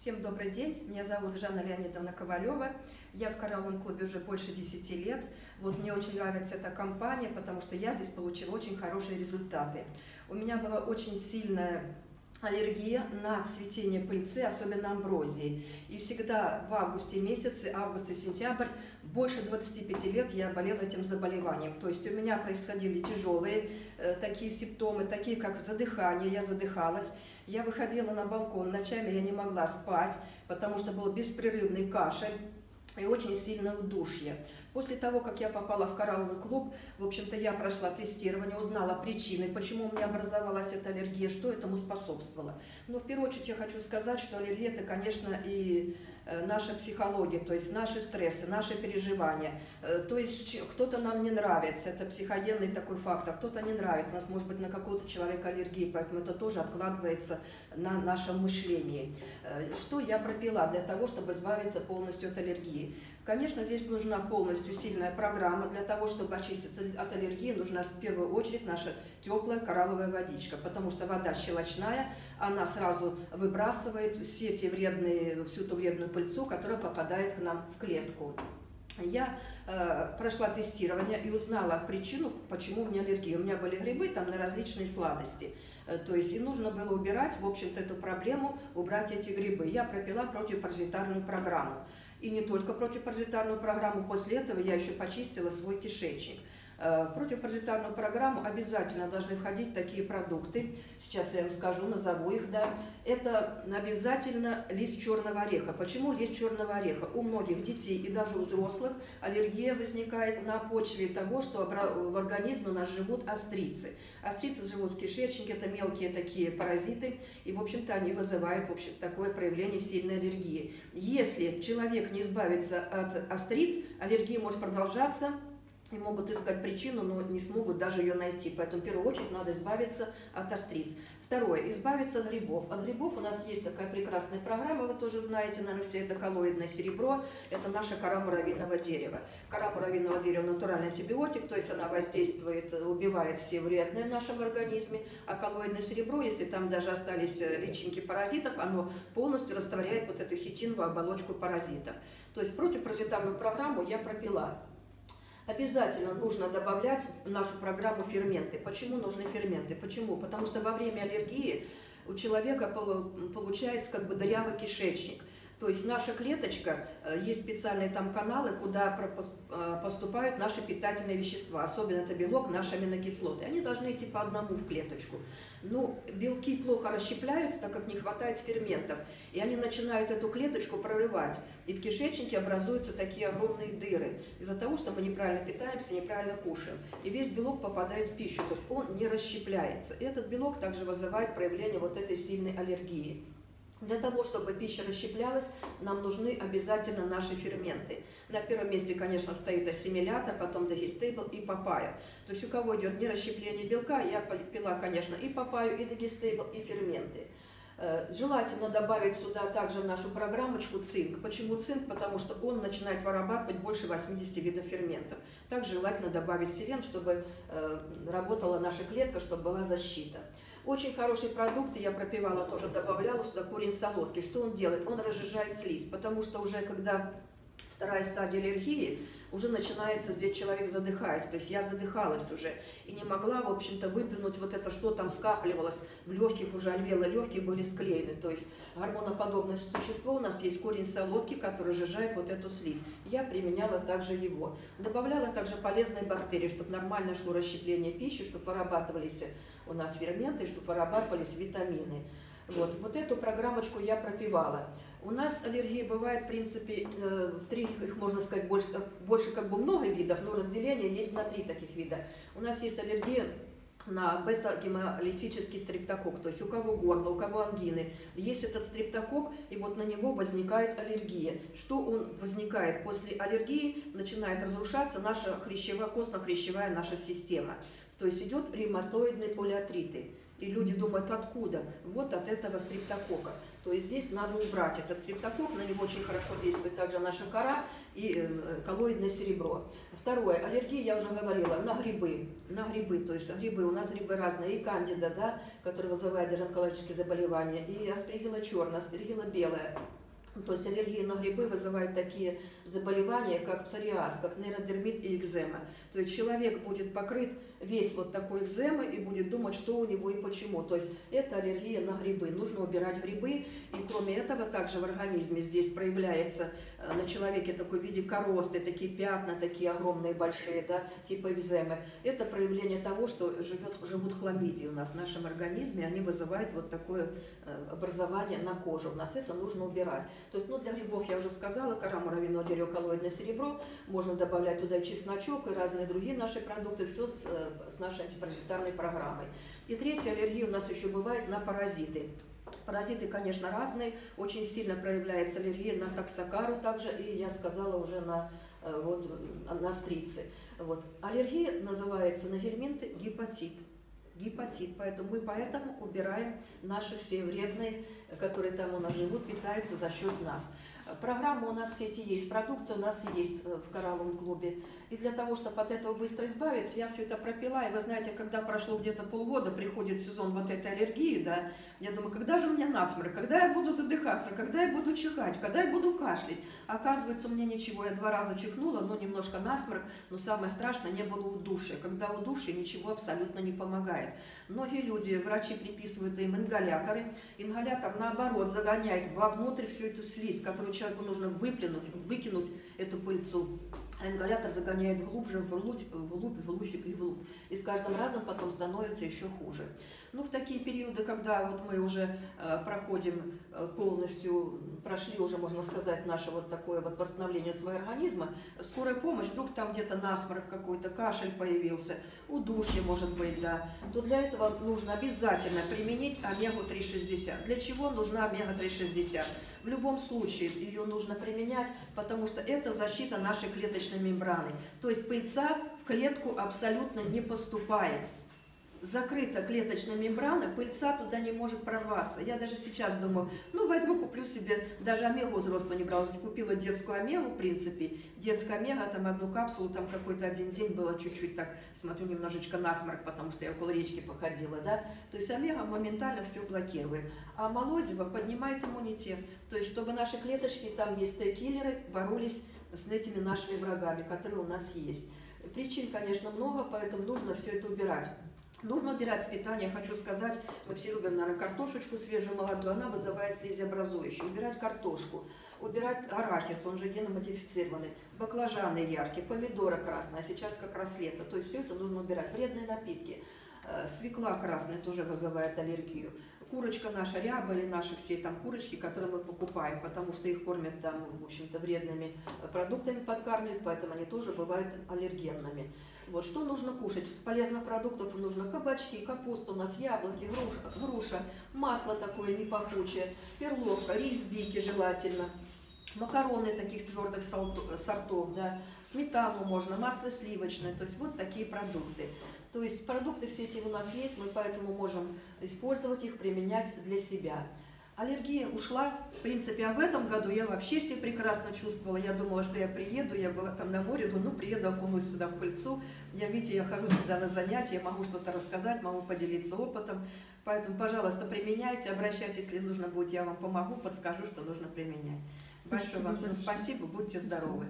Всем добрый день, меня зовут Жанна Леонидовна Ковалева, я в коралловом клубе уже больше 10 лет. Вот мне очень нравится эта компания, потому что я здесь получила очень хорошие результаты. У меня была очень сильная аллергия на цветение пыльцы, особенно амброзии. И всегда в августе месяце, август и сентябрь, больше 25 лет я болела этим заболеванием. То есть у меня происходили тяжелые э, такие симптомы, такие как задыхание, я задыхалась. Я выходила на балкон, ночами я не могла спать, потому что был беспрерывный кашель и очень сильное удушье. После того, как я попала в коралловый клуб, в общем-то, я прошла тестирование, узнала причины, почему у меня образовалась эта аллергия, что этому способствовало. Но в первую очередь я хочу сказать, что аллергия – это, конечно, и наша психология, то есть наши стрессы, наши переживания. Э, то есть кто-то нам не нравится, это психогенный такой фактор, кто-то не нравится, у нас может быть на какого-то человека аллергия, поэтому это тоже откладывается на нашем мышлении. Э, что я пропила для того, чтобы избавиться полностью от аллергии? Конечно, здесь нужна полностью сильная программа. Для того, чтобы очиститься от аллергии, нужна в первую очередь наша теплая коралловая водичка, потому что вода щелочная, она сразу выбрасывает все эти вредные, всю ту вредную пыльцу, которая попадает к нам в клетку. Я э, прошла тестирование и узнала причину, почему у меня аллергия. У меня были грибы там на различные сладости. Э, то есть и нужно было убирать, в общем-то, эту проблему, убрать эти грибы. Я пропила противопаразитарную программу. И не только противопаразитарную программу, после этого я еще почистила свой кишечник. Э, противопаразитарную программу обязательно должны входить такие продукты. Сейчас я вам скажу, назову их, да. Это обязательно лист черного ореха. Почему лист черного ореха? У многих детей и даже у взрослых аллергия возникает на почве того, что в организме у нас живут острицы. Острицы живут в кишечнике, это мелкие такие паразиты, и, в общем-то, они вызывают, в общем такое проявление сильной аллергии. Если человек не избавится от остриц, аллергия может продолжаться и могут искать причину, но не смогут даже ее найти. Поэтому в первую очередь надо избавиться от остриц. Второе, избавиться от грибов. От грибов у нас есть такая прекрасная программа, вы тоже знаете, наверное, все это коллоидное серебро, это наша кора муравьиного дерева. Кора муравьиного дерева натуральный антибиотик, то есть она воздействует, убивает все вредные в нашем организме, а коллоидное серебро, если там даже остались э, личинки паразитов, оно полностью растворяет вот эту хитиновую оболочку паразитов. То есть противопаразитарную программу я пропила. Обязательно нужно добавлять в нашу программу ферменты. Почему нужны ферменты? Почему? Потому что во время аллергии у человека получается как бы дырявый кишечник. То есть наша клеточка, э, есть специальные там каналы, куда э, поступают наши питательные вещества, особенно это белок, наши аминокислоты. Они должны идти по одному в клеточку. Ну, белки плохо расщепляются, так как не хватает ферментов, и они начинают эту клеточку прорывать. И в кишечнике образуются такие огромные дыры из-за того, что мы неправильно питаемся, неправильно кушаем. И весь белок попадает в пищу, то есть он не расщепляется. И этот белок также вызывает проявление вот этой сильной аллергии. Для того, чтобы пища расщеплялась, нам нужны обязательно наши ферменты. На первом месте, конечно, стоит ассимилятор, потом дегистейбл и папайя. То есть у кого идет не расщепление белка, я пила, конечно, и папайю, и дегистейбл, и ферменты. Э, желательно добавить сюда также в нашу программочку цинк. Почему цинк? Потому что он начинает вырабатывать больше 80 видов ферментов. Также желательно добавить селен, чтобы э, работала наша клетка, чтобы была защита. Очень хорошие продукты, я пропивала тоже, добавляла сюда корень солодки. Что он делает? Он разжижает слизь, потому что уже когда вторая стадия аллергии, уже начинается, здесь человек задыхается, то есть я задыхалась уже и не могла, в общем-то, выплюнуть вот это, что там скапливалось в легких, уже альвеолы легкие были склеены, то есть гормоноподобное существо, у нас есть корень солодки, который сжижает вот эту слизь. Я применяла также его. Добавляла также полезные бактерии, чтобы нормально шло расщепление пищи, чтобы вырабатывались у нас ферменты, чтобы вырабатывались витамины. Вот, вот эту программочку я пропивала. У нас аллергии бывает, в принципе, э, три, их можно сказать, больше, больше как бы много видов, но разделение есть на три таких вида. У нас есть аллергия на бета-гемолитический стрептокок, то есть у кого горло, у кого ангины, есть этот стрептокок, и вот на него возникает аллергия. Что он возникает? После аллергии начинает разрушаться наша хрящевая, костно-хрящевая наша система. То есть идет ревматоидные полиатриты. И люди думают, откуда? Вот от этого стриптокока. То есть здесь надо убрать этот стрептокок, на него очень хорошо действует также наша кора и э, коллоидное серебро. Второе, аллергия, я уже говорила, на грибы, на грибы, то есть грибы, у нас грибы разные, и кандида, да, который вызывает даже онкологические заболевания, и аспиргила черная, аспиргила белая, то есть аллергия на грибы вызывает такие заболевания, как псориаз, как нейродермит и экзема. То есть человек будет покрыт весь вот такой экземой и будет думать, что у него и почему. То есть это аллергия на грибы. Нужно убирать грибы. И кроме этого, также в организме здесь проявляется э, на человеке такой в виде коросты, такие пятна, такие огромные, большие, да, типа экземы. Это проявление того, что живет, живут хламидии у нас в нашем организме, они вызывают вот такое э, образование на коже. У нас это нужно убирать. То есть, ну, для грибов я уже сказала, кора муравьиного дерева, коллоидное серебро, можно добавлять туда чесночок, и разные другие наши продукты, все с, э, с нашей антипаразитарной программой. И третья аллергия у нас еще бывает на паразиты. Паразиты, конечно, разные. Очень сильно проявляется аллергия на токсокару также, и я сказала уже на, э, вот, на стрицы. Вот. Аллергия называется на гельминты гепатит гепатит. Поэтому мы поэтому убираем наши все вредные, которые там у нас живут, питаются за счет нас. Программа у нас все эти есть, продукция у нас есть э, в коралловом клубе. И для того, чтобы от этого быстро избавиться, я все это пропила. И вы знаете, когда прошло где-то полгода, приходит сезон вот этой аллергии, да, я думаю, когда же у меня насморк, когда я буду задыхаться, когда я буду чихать, когда я буду кашлять. Оказывается, у меня ничего, я два раза чихнула, но немножко насморк, но самое страшное, не было удушья. Когда удушье, ничего абсолютно не помогает. Многие люди, врачи приписывают им ингаляторы. Ингалятор, наоборот, загоняет вовнутрь всю эту слизь, которую человеку нужно выплюнуть, выкинуть эту пыльцу. А ингалятор загоняет глубже, в ртуть, в глубь, в луфик и в глубь. И с каждым разом потом становится еще хуже. Ну, в такие периоды, когда вот мы уже э, проходим э, полностью, прошли уже, можно сказать, наше вот такое вот восстановление своего организма, скорая помощь, вдруг там где-то насморк какой-то, кашель появился, удушье может быть, да, то для этого нужно обязательно применить омегу-360. Для чего нужна омега-360? В любом случае ее нужно применять, потому что это защита нашей клеточной мембраны. То есть пыльца в клетку абсолютно не поступает закрыта клеточная мембрана, пыльца туда не может прорваться. Я даже сейчас думаю, ну возьму, куплю себе, даже омегу взрослую не брала, купила детскую омегу, в принципе, детская омега, там одну капсулу, там какой-то один день было чуть-чуть так, смотрю, немножечко насморк, потому что я около речки походила, да, то есть омега моментально все блокирует. А молозиво поднимает иммунитет, то есть чтобы наши клеточки, там есть Т-киллеры, боролись с этими нашими врагами, которые у нас есть. Причин, конечно, много, поэтому нужно все это убирать. Нужно убирать с питания, хочу сказать, мы все любим, наверное, картошечку свежую, молодую, она вызывает слизеобразующую. Убирать картошку, убирать арахис, он же геномодифицированный, баклажаны яркие, помидоры красные, а сейчас как раз лето. То есть все это нужно убирать. Вредные напитки, э, свекла красная тоже вызывает аллергию. Курочка наша, ряба или наши все там курочки, которые мы покупаем, потому что их кормят там, в общем-то, вредными продуктами подкармливают, поэтому они тоже бывают аллергенными. Вот что нужно кушать? Из полезных продуктов нужно кабачки, капуста у нас, яблоки, груша, груша масло такое непахучее, перловка, рис дикий желательно, макароны таких твердых сортов, да, сметану можно, масло сливочное, то есть вот такие продукты. То есть продукты все эти у нас есть, мы поэтому можем использовать их, применять для себя. Аллергия ушла, в принципе, а в этом году я вообще себя прекрасно чувствовала. Я думала, что я приеду, я была там на море, думаю, ну, приеду, окунусь сюда в пыльцу. Я, видите, я хожу сюда на занятия, могу что-то рассказать, могу поделиться опытом. Поэтому, пожалуйста, применяйте, обращайтесь, если нужно будет, я вам помогу, подскажу, что нужно применять. Большое вам всем спасибо, будьте здоровы.